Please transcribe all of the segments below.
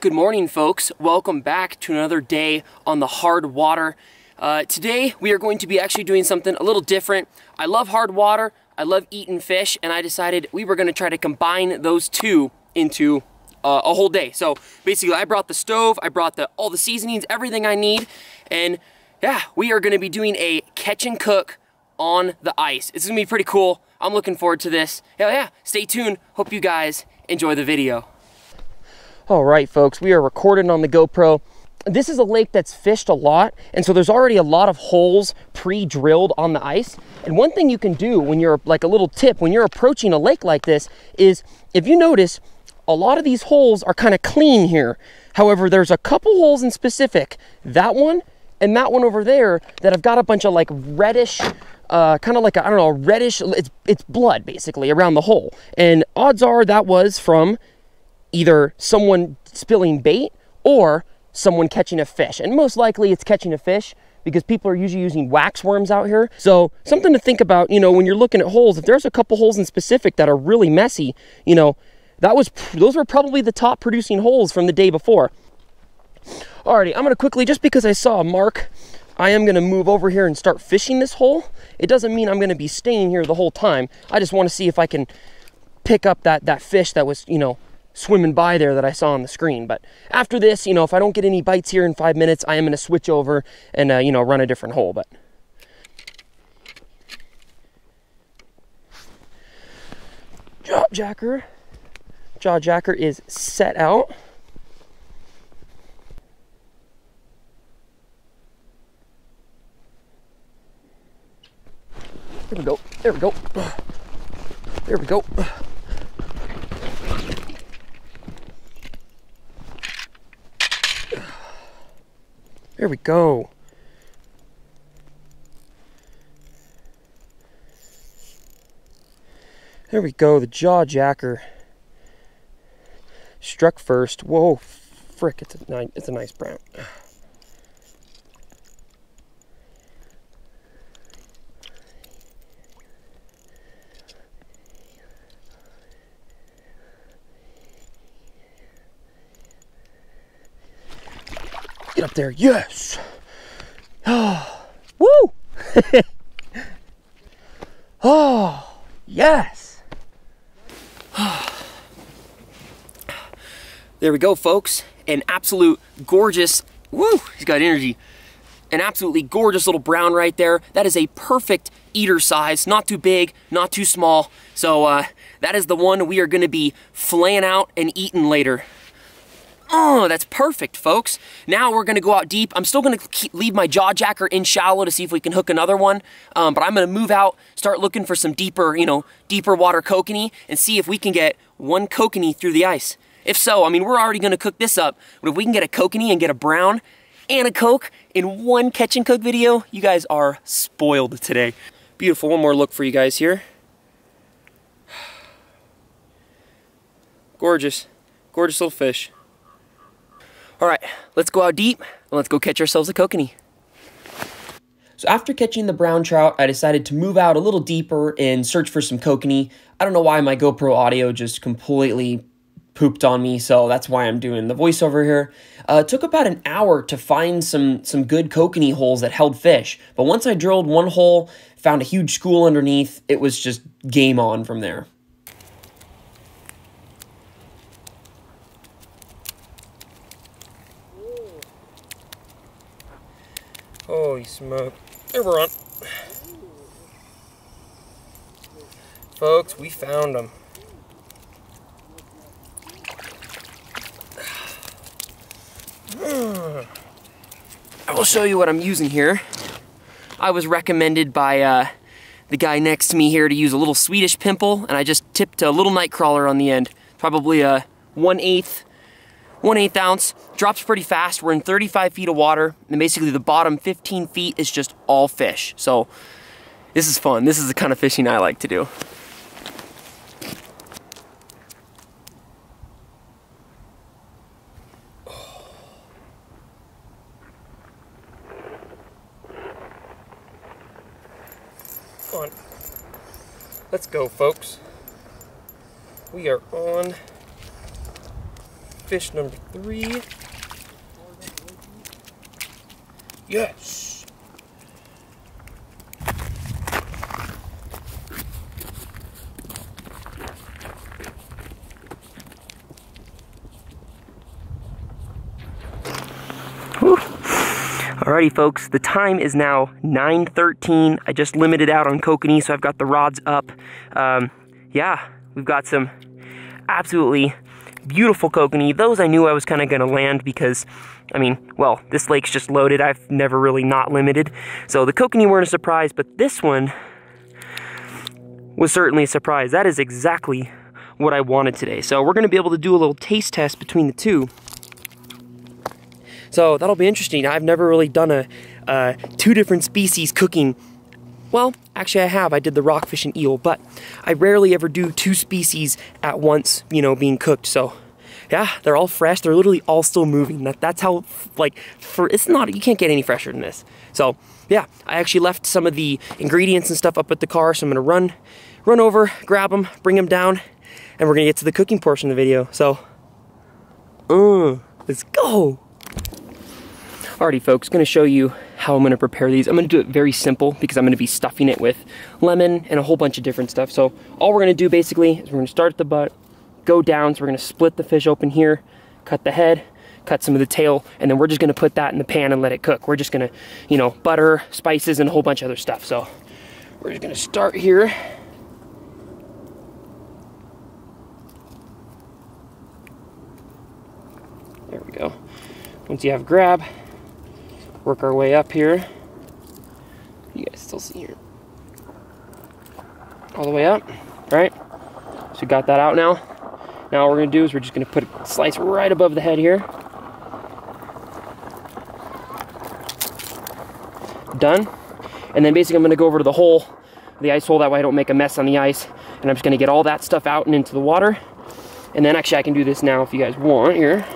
Good morning, folks. Welcome back to another day on the hard water. Uh, today, we are going to be actually doing something a little different. I love hard water, I love eating fish, and I decided we were gonna try to combine those two into uh, a whole day. So basically, I brought the stove, I brought the all the seasonings, everything I need, and yeah, we are gonna be doing a catch and cook on the ice. It's gonna be pretty cool. I'm looking forward to this. Hell yeah, stay tuned. Hope you guys enjoy the video. All right, folks, we are recording on the GoPro. This is a lake that's fished a lot, and so there's already a lot of holes pre-drilled on the ice. And one thing you can do when you're, like a little tip, when you're approaching a lake like this, is if you notice, a lot of these holes are kind of clean here. However, there's a couple holes in specific, that one and that one over there, that have got a bunch of like reddish, uh, kind of like, I don't know, reddish, it's, it's blood basically around the hole. And odds are that was from either someone spilling bait or someone catching a fish. And most likely it's catching a fish because people are usually using wax worms out here. So something to think about, you know, when you're looking at holes, if there's a couple holes in specific that are really messy, you know, that was those were probably the top producing holes from the day before. Alrighty, I'm gonna quickly, just because I saw a mark, I am gonna move over here and start fishing this hole. It doesn't mean I'm gonna be staying here the whole time. I just wanna see if I can pick up that, that fish that was, you know, swimming by there that I saw on the screen. But after this, you know, if I don't get any bites here in five minutes, I am going to switch over and, uh, you know, run a different hole. But jaw jacker, jaw jacker is set out. There we go. There we go. There we go. There we go. There we go, the jaw jacker. Struck first. Whoa, frick, it's a nice, it's a nice brown. Get up there. Yes. Oh, woo. oh, yes. there we go, folks. An absolute gorgeous, woo, he's got energy. An absolutely gorgeous little brown right there. That is a perfect eater size, not too big, not too small. So uh, that is the one we are gonna be flaying out and eating later. Oh, that's perfect, folks. Now we're gonna go out deep. I'm still gonna keep, leave my jaw jacker in shallow to see if we can hook another one, um, but I'm gonna move out, start looking for some deeper, you know, deeper water kokanee and see if we can get one kokanee through the ice. If so, I mean, we're already gonna cook this up, but if we can get a kokanee and get a brown and a coke in one catch and cook video, you guys are spoiled today. Beautiful, one more look for you guys here. Gorgeous, gorgeous little fish. All right, let's go out deep and let's go catch ourselves a kokanee. So after catching the brown trout, I decided to move out a little deeper and search for some kokanee. I don't know why my GoPro audio just completely pooped on me, so that's why I'm doing the voiceover here. Uh, it took about an hour to find some, some good kokanee holes that held fish, but once I drilled one hole, found a huge school underneath, it was just game on from there. Holy smoke. There we're on. Folks, we found them. I will show you what I'm using here. I was recommended by uh, the guy next to me here to use a little Swedish pimple, and I just tipped a little nightcrawler on the end. Probably a 1 8 1 8 ounce, drops pretty fast. We're in 35 feet of water, and basically the bottom 15 feet is just all fish. So this is fun. This is the kind of fishing I like to do. Let's go, folks. We are on fish number three. Yes. Alrighty folks, the time is now 9.13. I just limited out on kokanee, so I've got the rods up. Um, yeah, we've got some absolutely beautiful kokanee. Those I knew I was kind of going to land because, I mean, well, this lake's just loaded. I've never really not limited. So the kokanee weren't a surprise, but this one was certainly a surprise. That is exactly what I wanted today. So we're going to be able to do a little taste test between the two. So that'll be interesting. I've never really done a uh, two different species cooking. Well, actually I have. I did the rockfish and eel, but I rarely ever do two species at once, you know, being cooked. So yeah, they're all fresh. They're literally all still moving. That, that's how, like, for it's not, you can't get any fresher than this. So yeah, I actually left some of the ingredients and stuff up at the car. So I'm gonna run, run over, grab them, bring them down, and we're gonna get to the cooking portion of the video. So, uh, let's go. Alrighty folks, gonna show you how I'm gonna prepare these. I'm gonna do it very simple because I'm gonna be stuffing it with lemon and a whole bunch of different stuff. So all we're gonna do basically is we're gonna start at the butt, go down, so we're gonna split the fish open here, cut the head, cut some of the tail, and then we're just gonna put that in the pan and let it cook. We're just gonna, you know, butter, spices, and a whole bunch of other stuff. So we're just gonna start here. There we go. Once you have grab, work our way up here. You guys still see here. All the way up, right? So we got that out now. Now what we're gonna do is we're just gonna put a slice right above the head here. Done. And then basically I'm gonna go over to the hole, the ice hole, that way I don't make a mess on the ice. And I'm just gonna get all that stuff out and into the water. And then actually I can do this now if you guys want here.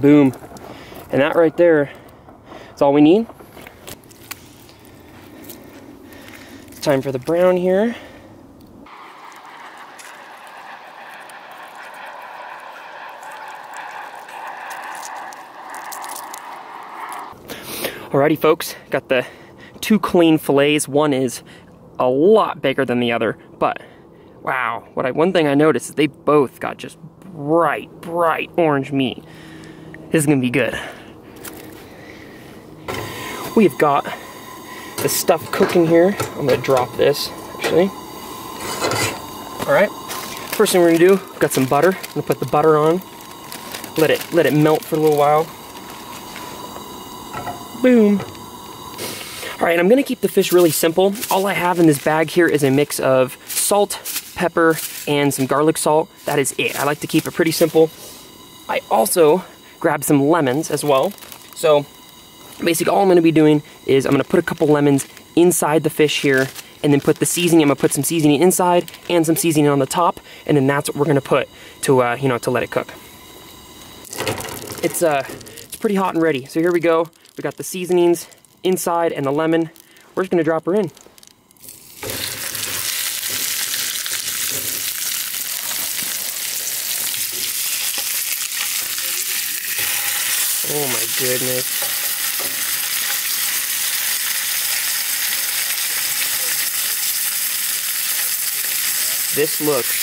Boom. And that right there is all we need. It's time for the brown here. Alrighty folks, got the two clean fillets. One is a lot bigger than the other, but wow, what I one thing I noticed is they both got just bright, bright orange meat. This is gonna be good. We've got the stuff cooking here. I'm gonna drop this, actually. All right, first thing we're gonna do, we've got some butter. I'm gonna put the butter on. Let it, let it melt for a little while. Boom. All right, I'm gonna keep the fish really simple. All I have in this bag here is a mix of salt, pepper, and some garlic salt. That is it. I like to keep it pretty simple. I also grab some lemons as well. So basically all I'm gonna be doing is I'm gonna put a couple lemons inside the fish here and then put the seasoning, I'm gonna put some seasoning inside and some seasoning on the top and then that's what we're gonna put to, uh, you know, to let it cook. It's, uh, it's pretty hot and ready. So here we go. We got the seasonings inside and the lemon. We're just gonna drop her in. Oh my goodness. This looks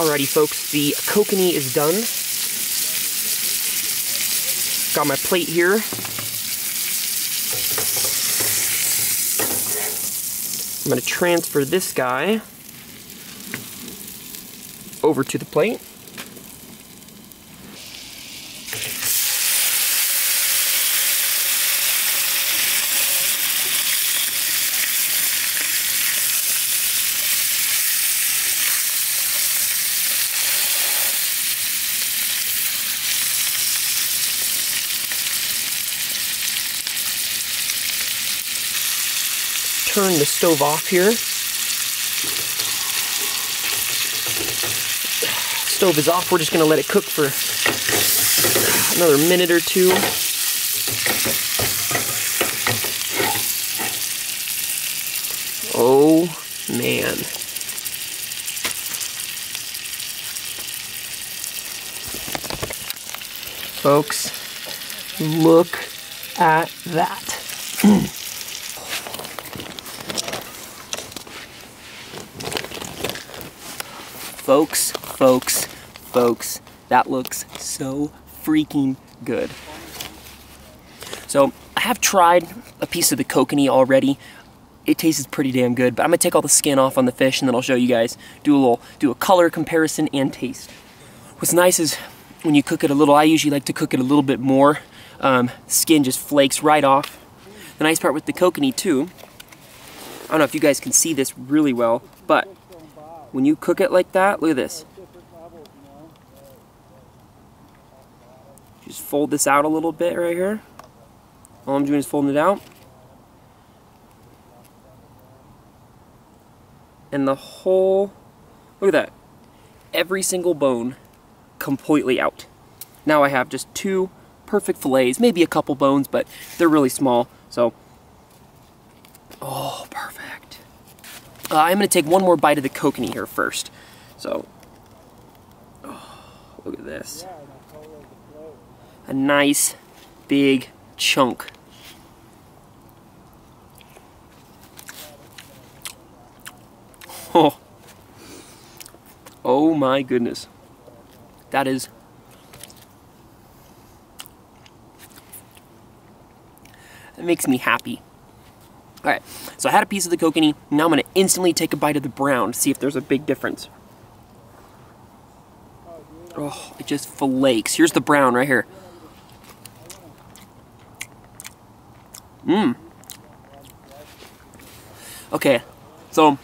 Alrighty folks, the kokanee is done. Got my plate here. I'm gonna transfer this guy over to the plate. Turn the stove off here. Stove is off. We're just gonna let it cook for Another minute or two. Oh, man. Folks, look at that. folks, folks, folks, that looks so freaking good. So I have tried a piece of the kokanee already. It tastes pretty damn good, but I'm gonna take all the skin off on the fish and then I'll show you guys, do a little, do a color comparison and taste. What's nice is when you cook it a little, I usually like to cook it a little bit more. Um, skin just flakes right off. The nice part with the kokanee too, I don't know if you guys can see this really well, but when you cook it like that, look at this. Just fold this out a little bit right here. All I'm doing is folding it out. And the whole, look at that. Every single bone completely out. Now I have just two perfect fillets, maybe a couple bones, but they're really small. So, oh, perfect. Uh, I'm to take one more bite of the kokanee here first. So, oh, look at this. A nice big chunk. Oh. Oh my goodness. That is It makes me happy. Alright, so I had a piece of the kokanee. Now I'm to instantly take a bite of the brown to see if there's a big difference. Oh, it just flakes. Here's the brown right here. Mmm. Okay, so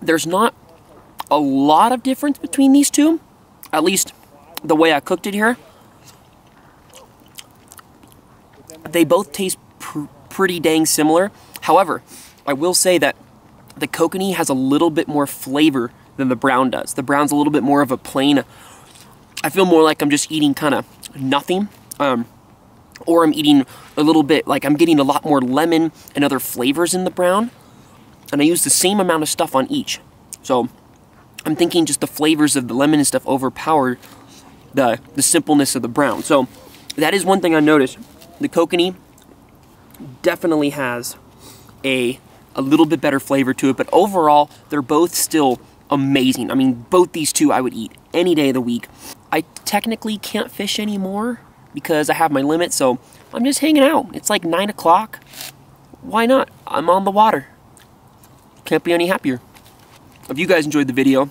there's not a lot of difference between these two, at least the way I cooked it here. They both taste pr pretty dang similar. However, I will say that the kokanee has a little bit more flavor than the brown does. The brown's a little bit more of a plain, I feel more like I'm just eating kind of nothing. Um, or I'm eating a little bit, like I'm getting a lot more lemon and other flavors in the brown. And I use the same amount of stuff on each. So I'm thinking just the flavors of the lemon and stuff overpower the, the simpleness of the brown. So that is one thing I noticed. The kokanee definitely has a, a little bit better flavor to it, but overall, they're both still amazing. I mean, both these two I would eat any day of the week. I technically can't fish anymore because I have my limit, so I'm just hanging out. It's like 9 o'clock. Why not? I'm on the water. Can't be any happier. If you guys enjoyed the video,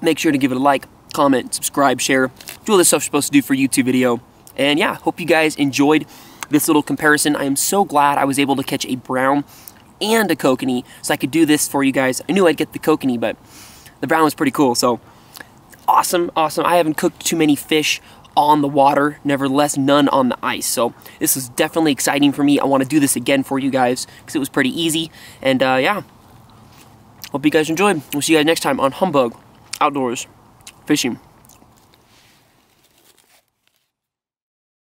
make sure to give it a like, comment, subscribe, share, do all this stuff you're supposed to do for YouTube video. And yeah, hope you guys enjoyed this little comparison. I am so glad I was able to catch a brown and a kokanee so I could do this for you guys. I knew I'd get the kokanee, but the brown was pretty cool. So awesome, awesome. I haven't cooked too many fish on the water, nevertheless none on the ice. So this is definitely exciting for me. I want to do this again for you guys because it was pretty easy. And uh, yeah, hope you guys enjoyed. We'll see you guys next time on Humbug Outdoors Fishing.